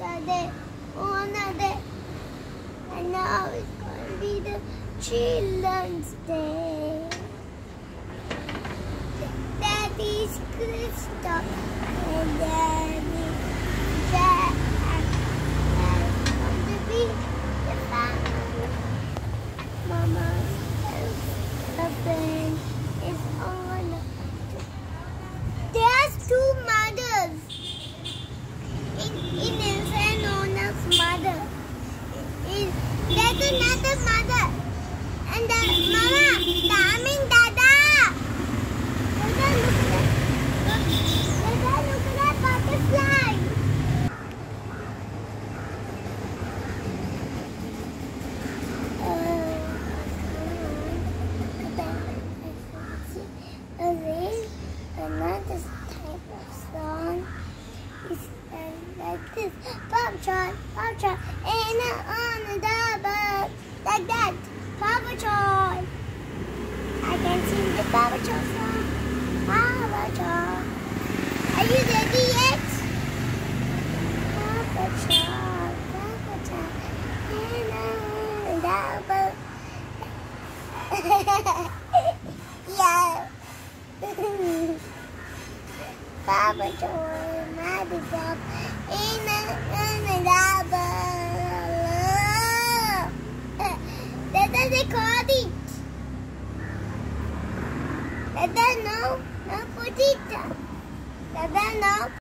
On a day. And now it's gonna be the Children's Day. Daddy's Crystal and uh, this. Pop chart, pop chart, and on the double like that. Papa chart. I can sing the Papa chart song. Papa chart. Are you ready yet? Papa chart, Papa chart, and on the double. yeah. Papa chart. Dada não, não acredita. Dada não.